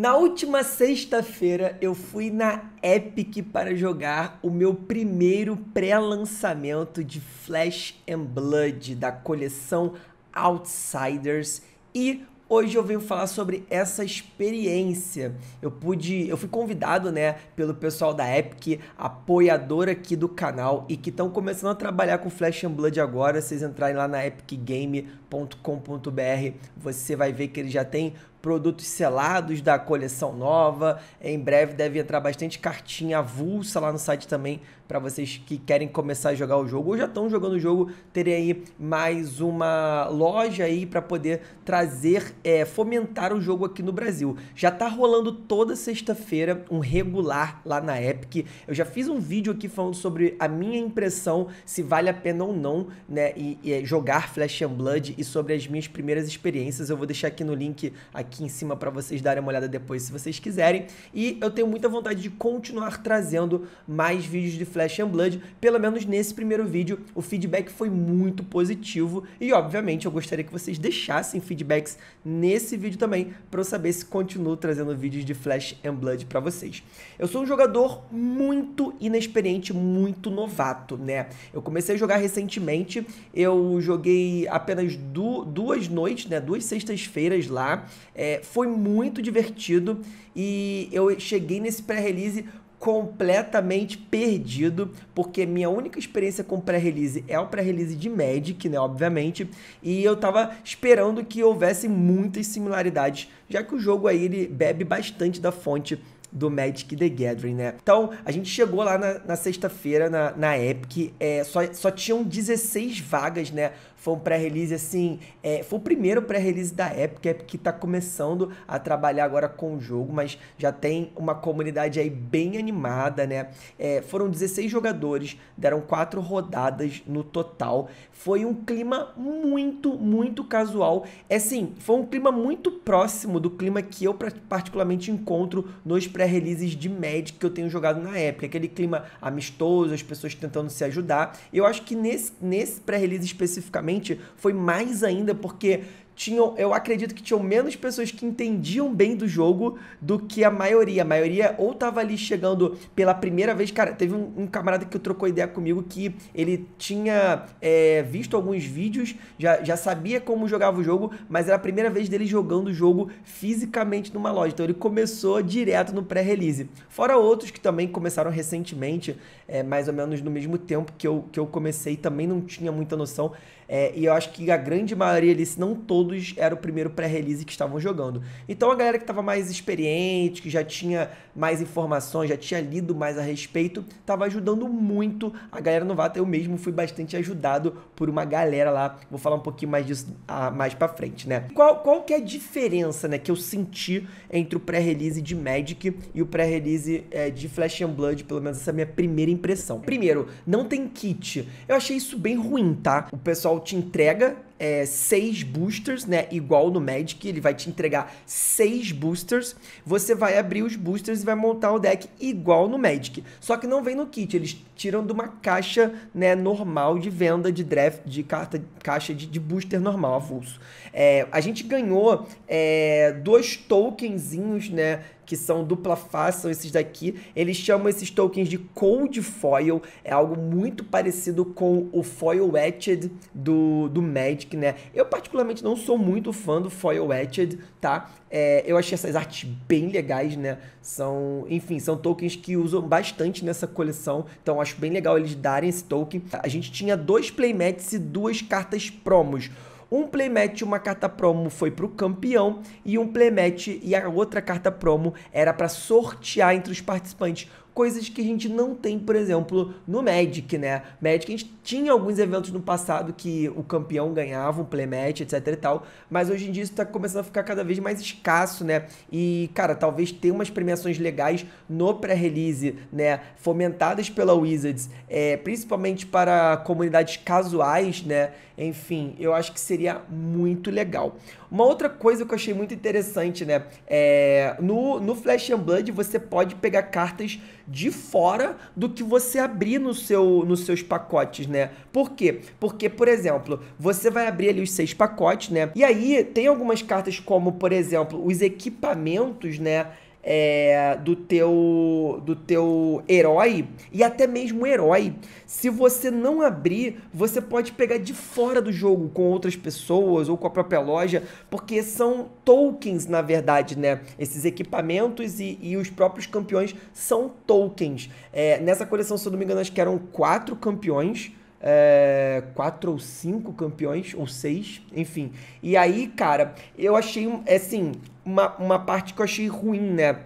Na última sexta-feira eu fui na Epic para jogar o meu primeiro pré-lançamento de Flash and Blood da coleção Outsiders e Hoje eu venho falar sobre essa experiência. Eu pude, eu fui convidado, né, pelo pessoal da Epic, apoiador aqui do canal e que estão começando a trabalhar com Flash and Blood agora. Vocês entrarem lá na epicgame.com.br, você vai ver que ele já tem produtos selados da coleção nova. Em breve deve entrar bastante cartinha avulsa lá no site também para vocês que querem começar a jogar o jogo ou já estão jogando o jogo, terem aí mais uma loja aí para poder trazer, é, fomentar o jogo aqui no Brasil. Já tá rolando toda sexta-feira um regular lá na Epic. Eu já fiz um vídeo aqui falando sobre a minha impressão, se vale a pena ou não, né, e, e jogar Flash and Blood e sobre as minhas primeiras experiências. Eu vou deixar aqui no link aqui em cima para vocês darem uma olhada depois se vocês quiserem. E eu tenho muita vontade de continuar trazendo mais vídeos de Flash and Blood, pelo menos nesse primeiro vídeo, o feedback foi muito positivo e, obviamente, eu gostaria que vocês deixassem feedbacks nesse vídeo também para eu saber se continuo trazendo vídeos de Flash and Blood para vocês. Eu sou um jogador muito inexperiente, muito novato, né? Eu comecei a jogar recentemente, eu joguei apenas du duas noites, né? Duas sextas-feiras lá, é, foi muito divertido e eu cheguei nesse pré-release completamente perdido, porque minha única experiência com pré-release é o pré-release de Magic, né, obviamente, e eu tava esperando que houvesse muitas similaridades, já que o jogo aí ele bebe bastante da fonte do Magic the Gathering, né? Então, a gente chegou lá na, na sexta-feira, na, na Epic, é, só, só tinham 16 vagas, né? Foi um pré-release, assim, é, foi o primeiro pré-release da Epic, a Epic tá começando a trabalhar agora com o jogo, mas já tem uma comunidade aí bem animada, né? É, foram 16 jogadores, deram quatro rodadas no total. Foi um clima muito, muito casual. É assim, foi um clima muito próximo do clima que eu particularmente encontro nos pré pré-releases de Magic que eu tenho jogado na época. Aquele clima amistoso, as pessoas tentando se ajudar. Eu acho que nesse, nesse pré-release especificamente foi mais ainda porque tinham, eu acredito que tinham menos pessoas que entendiam bem do jogo do que a maioria. A maioria ou tava ali chegando pela primeira vez. Cara, teve um, um camarada que trocou ideia comigo que ele tinha é, visto alguns vídeos, já, já sabia como jogava o jogo, mas era a primeira vez dele jogando o jogo fisicamente numa loja. Então ele começou direto no pré-release. Fora outros que também começaram recentemente, é, mais ou menos no mesmo tempo que eu, que eu comecei, também não tinha muita noção. É, e eu acho que a grande maioria ali, se não todos, era o primeiro pré-release que estavam jogando. Então a galera que estava mais experiente, que já tinha mais informações, já tinha lido mais a respeito, estava ajudando muito a galera novata. Eu mesmo fui bastante ajudado por uma galera lá. Vou falar um pouquinho mais disso ah, mais para frente, né? Qual, qual que é a diferença, né, que eu senti entre o pré-release de Magic e o pré-release é, de Flash and Blood, pelo menos essa é a minha primeira impressão. Primeiro, não tem kit. Eu achei isso bem ruim, tá? O pessoal te entrega é, seis boosters, né? Igual no Magic, ele vai te entregar seis boosters. Você vai abrir os boosters e vai montar o deck igual no Magic. Só que não vem no kit, eles tiram de uma caixa né, normal de venda de draft, de carta, caixa de, de booster normal, avulso. É, a gente ganhou é, dois tokenzinhos, né? que são dupla face, são esses daqui. Eles chamam esses tokens de Cold Foil, é algo muito parecido com o Foil Etched do, do Magic, né? Eu particularmente não sou muito fã do Foil Etched, tá? É, eu achei essas artes bem legais, né? São, enfim, são tokens que usam bastante nessa coleção, então acho bem legal eles darem esse token. A gente tinha dois playmats e duas cartas promos. Um playmat e uma carta promo foi para o campeão e um playmat e a outra carta promo era para sortear entre os participantes coisas que a gente não tem, por exemplo, no Magic, né? Magic a gente tinha alguns eventos no passado que o campeão ganhava um playmatch, etc e tal, mas hoje em dia isso tá começando a ficar cada vez mais escasso, né? E, cara, talvez ter umas premiações legais no pré-release, né? Fomentadas pela Wizards, é, principalmente para comunidades casuais, né? Enfim, eu acho que seria muito legal. Uma outra coisa que eu achei muito interessante, né? É, no, no Flash and Blood você pode pegar cartas de fora do que você abrir no seu, nos seus pacotes, né? Por quê? Porque, por exemplo, você vai abrir ali os seis pacotes, né? E aí tem algumas cartas como, por exemplo, os equipamentos, né? É, do teu do teu herói e até mesmo herói. Se você não abrir, você pode pegar de fora do jogo com outras pessoas ou com a própria loja, porque são tokens na verdade, né? Esses equipamentos e, e os próprios campeões são tokens. É, nessa coleção, se eu não me engano, acho que eram quatro campeões. É, quatro ou cinco campeões, ou seis, enfim. E aí, cara, eu achei, assim, uma, uma parte que eu achei ruim, né?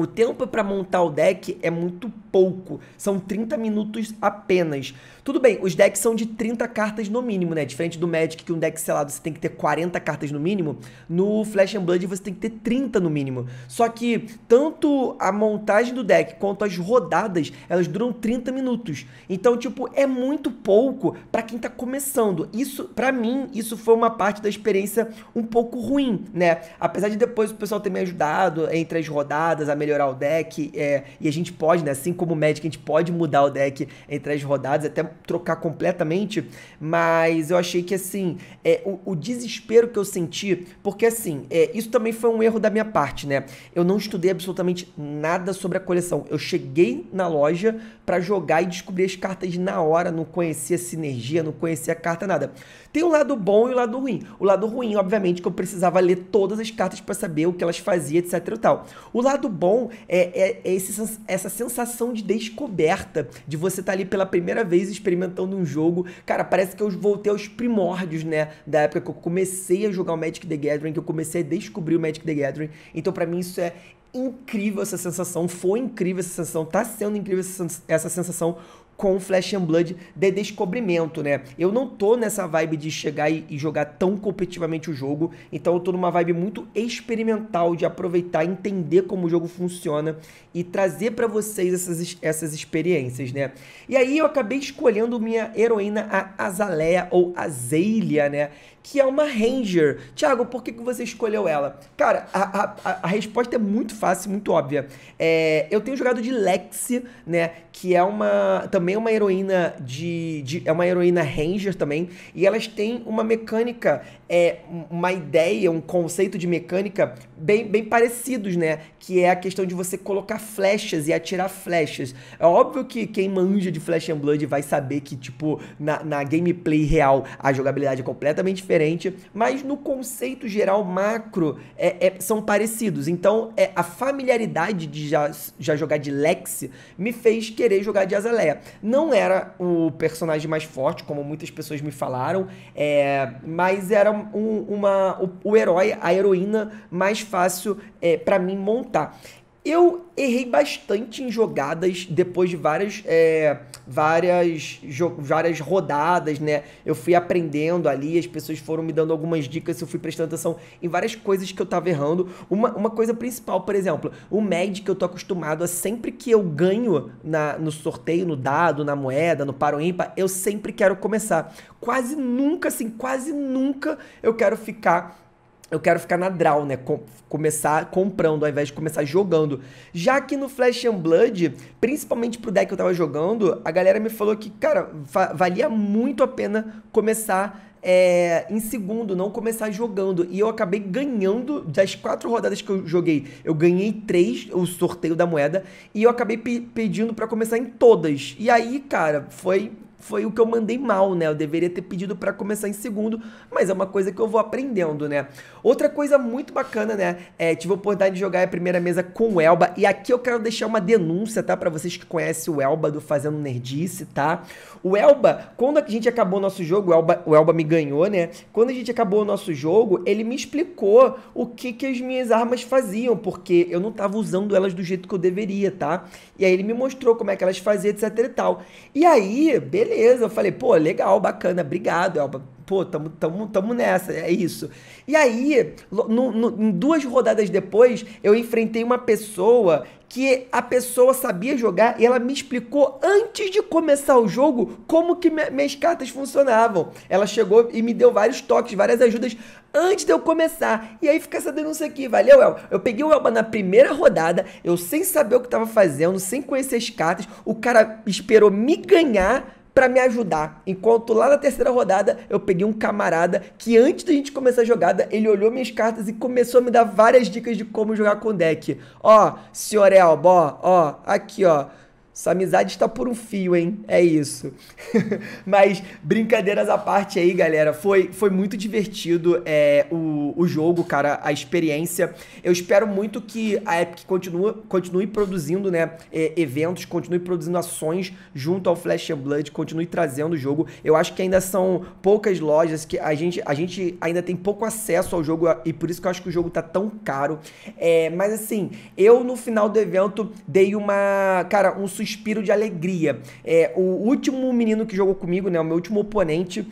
O tempo para montar o deck é muito pouco, são 30 minutos apenas. Tudo bem, os decks são de 30 cartas no mínimo, né? Diferente do Magic, que um deck selado você tem que ter 40 cartas no mínimo, no Flash and Blood você tem que ter 30 no mínimo. Só que tanto a montagem do deck quanto as rodadas, elas duram 30 minutos. Então, tipo, é muito pouco para quem tá começando. Isso, para mim, isso foi uma parte da experiência um pouco ruim, né? Apesar de depois o pessoal ter me ajudado entre as rodadas a melhorar o deck, é, e a gente pode, né? Assim como o Magic, a gente pode mudar o deck entre as rodadas, até trocar completamente, mas eu achei que assim, é, o, o desespero que eu senti, porque assim, é, isso também foi um erro da minha parte, né? Eu não estudei absolutamente nada sobre a coleção. Eu cheguei na loja para jogar e descobrir as cartas na hora, não conhecia sinergia, não conhecia a carta, nada. Tem o um lado bom e o um lado ruim. O lado ruim, obviamente, que eu precisava ler todas as cartas para saber o que elas faziam, etc e tal. O lado bom é, é, é esse, essa sensação de descoberta, de você estar tá ali pela primeira vez experimentando um jogo. Cara, parece que eu voltei aos primórdios, né? Da época que eu comecei a jogar o Magic the Gathering, que eu comecei a descobrir o Magic the Gathering. Então, para mim, isso é incrível essa sensação, foi incrível essa sensação, tá sendo incrível essa sensação com Flash and Blood de descobrimento, né? Eu não tô nessa vibe de chegar e, jogar tão competitivamente o jogo, então eu tô numa vibe muito experimental de aproveitar, entender como o jogo funciona e trazer para vocês essas, essas experiências, né? E aí eu acabei escolhendo minha heroína, a Azalea ou Azalea, né? Que é uma Ranger. Tiago, por que, que você escolheu ela? Cara, a, a, a resposta é muito fácil, muito óbvia. É, eu tenho jogado de Lexi, né? Que é uma. Também uma heroína de, de. É uma heroína Ranger também. E elas têm uma mecânica, é, uma ideia, um conceito de mecânica bem, bem parecidos, né? Que é a questão de você colocar flechas e atirar flechas. É óbvio que quem manja de Flash and Blood vai saber que, tipo, na, na gameplay real a jogabilidade é completamente diferente, mas no conceito geral macro é, é, são parecidos. Então, é, a familiaridade de já, já jogar de Lex me fez querer jogar de Azalea. Não era o personagem mais forte, como muitas pessoas me falaram, é, mas era um, uma, o, o, herói, a heroína mais fácil é, para mim montar. Eu errei bastante em jogadas depois de várias, é, várias, várias rodadas, né? Eu fui aprendendo ali, as pessoas foram me dando algumas dicas, eu fui prestando atenção em várias coisas que eu tava errando. Uma, uma coisa principal, por exemplo, o Magic que eu tô acostumado a sempre que eu ganho na, no sorteio, no dado, na moeda, no paro ímpar, eu sempre quero começar. Quase nunca, assim, quase nunca eu quero ficar eu quero ficar na draw, né? Com, começar comprando ao invés de começar jogando. Já que no Flash and Blood, principalmente pro deck que eu tava jogando, a galera me falou que, cara, valia muito a pena começar é, em segundo, não começar jogando. E eu acabei ganhando das quatro rodadas que eu joguei. Eu ganhei três, o sorteio da moeda, e eu acabei pe pedindo para começar em todas. E aí, cara, foi foi o que eu mandei mal, né? Eu deveria ter pedido para começar em segundo, mas é uma coisa que eu vou aprendendo, né? Outra coisa muito bacana, né? É, tive a oportunidade de jogar a primeira mesa com o Elba, e aqui eu quero deixar uma denúncia, tá? Para vocês que conhecem o Elba do Fazendo Nerdice, tá? O Elba, quando a gente acabou o nosso jogo, o Elba, o Elba me ganhou, né? Quando a gente acabou o nosso jogo, ele me explicou o que, que as minhas armas faziam, porque eu não tava usando elas do jeito que eu deveria, tá? E aí ele me mostrou como é que elas faziam, etc e tal. E aí, beleza beleza. Eu falei, pô, legal, bacana, obrigado, Elba. Pô, tamo, tamo, tamo nessa, é isso. E aí, no, no, duas rodadas depois, eu enfrentei uma pessoa que a pessoa sabia jogar e ela me explicou antes de começar o jogo como que minhas cartas funcionavam. Ela chegou e me deu vários toques, várias ajudas antes de eu começar. E aí fica essa denúncia aqui, valeu, El? Eu peguei o Elba na primeira rodada, eu sem saber o que estava fazendo, sem conhecer as cartas, o cara esperou me ganhar para me ajudar. Enquanto lá na terceira rodada eu peguei um camarada que antes da gente começar a jogada, ele olhou minhas cartas e começou a me dar várias dicas de como jogar com deck. Ó, senhor Elba, ó, ó, aqui ó. Essa amizade está por um fio, hein? É isso. Mas brincadeiras à parte aí, galera. Foi, foi muito divertido é, o, o jogo, cara, a experiência. Eu espero muito que a Epic continue, continue produzindo né, eventos, continue produzindo ações junto ao Flash and Blood, continue trazendo o jogo. Eu acho que ainda são poucas lojas que a gente, a gente ainda tem pouco acesso ao jogo e por isso que eu acho que o jogo tá tão caro. É, mas assim, eu no final do evento dei uma, cara, um suspiro de alegria. É, o último menino que jogou comigo, né, o meu último oponente,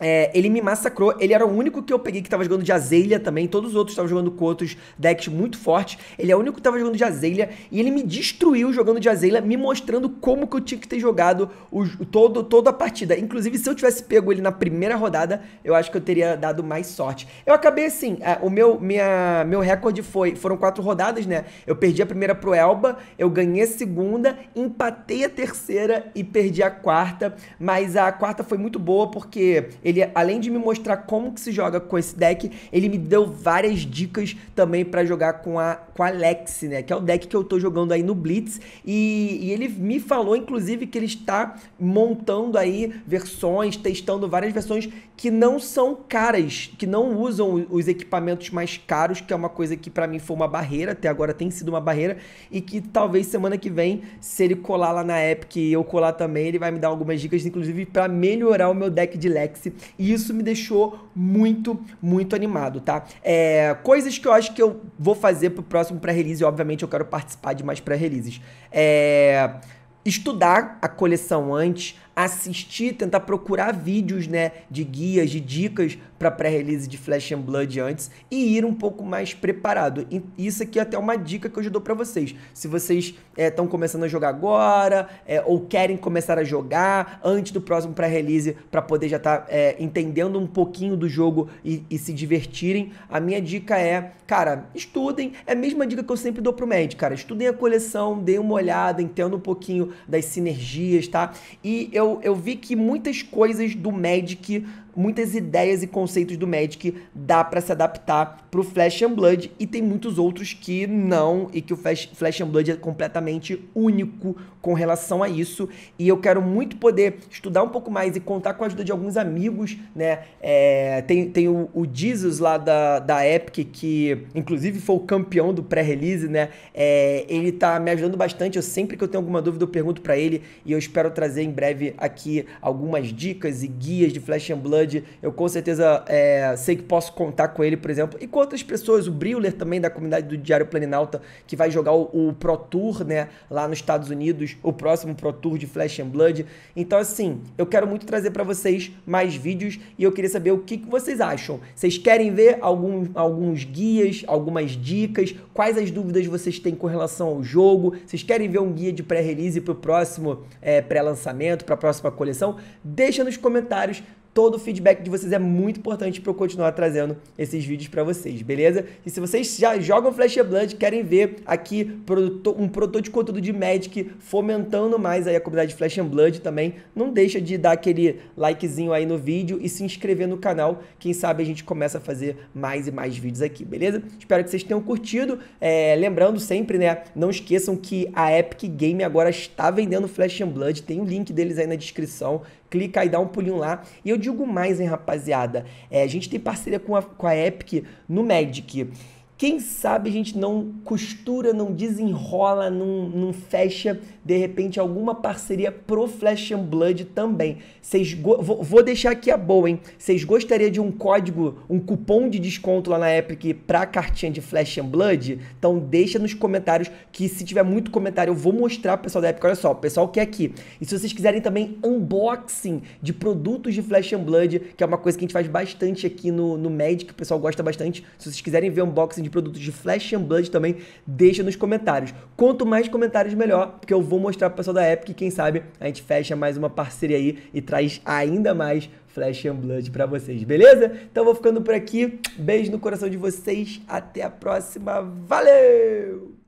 é, ele me massacrou. Ele era o único que eu peguei que tava jogando de Azelia também. Todos os outros estavam jogando com outros decks muito fortes. Ele é o único que tava jogando de Azelia. E ele me destruiu jogando de Azelia, me mostrando como que eu tinha que ter jogado o, todo, toda a partida. Inclusive, se eu tivesse pego ele na primeira rodada, eu acho que eu teria dado mais sorte. Eu acabei assim, é, o meu, minha, meu recorde foi, foram quatro rodadas, né? Eu perdi a primeira pro Elba, eu ganhei a segunda, empatei a terceira e perdi a quarta. Mas a quarta foi muito boa porque ele, além de me mostrar como que se joga com esse deck, ele me deu várias dicas também para jogar com a, com a Lex, né? Que é o deck que eu tô jogando aí no Blitz. E, e ele me falou, inclusive, que ele está montando aí versões, testando várias versões que não são caras, que não usam os equipamentos mais caros, que é uma coisa que para mim foi uma barreira, até agora tem sido uma barreira, e que talvez semana que vem, se ele colar lá na Epic e eu colar também, ele vai me dar algumas dicas, inclusive para melhorar o meu deck de Lex e isso me deixou muito, muito animado, tá? É, coisas que eu acho que eu vou fazer pro próximo pré-release, obviamente eu quero participar de mais pré-releases. É, estudar a coleção antes, assistir, tentar procurar vídeos, né, de guias, de dicas para pré-release de Flash and Blood antes e ir um pouco mais preparado. E isso aqui é até uma dica que eu já dou para vocês. Se vocês estão é, começando a jogar agora é, ou querem começar a jogar antes do próximo pré-release para poder já estar tá, é, entendendo um pouquinho do jogo e, e, se divertirem, a minha dica é, cara, estudem. É a mesma dica que eu sempre dou pro Magic, cara. Estudem a coleção, deem uma olhada, entendam um pouquinho das sinergias, tá? E eu eu, eu vi que muitas coisas do Magic muitas ideias e conceitos do Magic dá para se adaptar pro Flash and Blood e tem muitos outros que não e que o Flash, Flash and Blood é completamente único com relação a isso e eu quero muito poder estudar um pouco mais e contar com a ajuda de alguns amigos, né? É, tem, tem o, o Jesus lá da, da Epic que inclusive foi o campeão do pré-release, né? É, ele tá me ajudando bastante, eu sempre que eu tenho alguma dúvida eu pergunto para ele e eu espero trazer em breve aqui algumas dicas e guias de Flash and Blood eu com certeza é, sei que posso contar com ele, por exemplo, e com outras pessoas, o Briller também da comunidade do Diário Planinalta, que vai jogar o, o, Pro Tour, né, lá nos Estados Unidos, o próximo Pro Tour de Flash and Blood. Então, assim, eu quero muito trazer para vocês mais vídeos e eu queria saber o que, que vocês acham. Vocês querem ver algum, alguns guias, algumas dicas? Quais as dúvidas vocês têm com relação ao jogo? Vocês querem ver um guia de pré-release para o próximo é, pré-lançamento, para a próxima coleção? Deixa nos comentários todo o feedback de vocês é muito importante para eu continuar trazendo esses vídeos para vocês, beleza? E se vocês já jogam Flash Blood, querem ver aqui um produtor de conteúdo de Magic fomentando mais aí a comunidade Flash Blood também, não deixa de dar aquele likezinho aí no vídeo e se inscrever no canal. Quem sabe a gente começa a fazer mais e mais vídeos aqui, beleza? Espero que vocês tenham curtido. É, lembrando sempre, né? Não esqueçam que a Epic Game agora está vendendo Flash Blood, tem o link deles aí na descrição clica e dá um pulinho lá. E eu digo mais, hein, rapaziada. É, a gente tem parceria com a, com a Epic no Magic. Quem sabe a gente não costura, não desenrola, não, não fecha de repente alguma parceria pro Flash and Blood também. Vocês vou, vou deixar aqui a boa, hein? Vocês gostariam de um código, um cupom de desconto lá na Epic pra cartinha de Flash and Blood? Então deixa nos comentários que se tiver muito comentário eu vou mostrar pro pessoal da Epic. Olha só, o pessoal quer aqui. E se vocês quiserem também unboxing de produtos de Flash and Blood, que é uma coisa que a gente faz bastante aqui no, no Magic, o pessoal gosta bastante. Se vocês quiserem ver unboxing de produtos de Flash and Blood também, deixa nos comentários. Quanto mais comentários melhor, porque eu vou mostrar pro pessoal da Epic, quem sabe a gente fecha mais uma parceria aí e traz ainda mais Flash and Blood para vocês, beleza? Então vou ficando por aqui. Beijo no coração de vocês. Até a próxima. Valeu!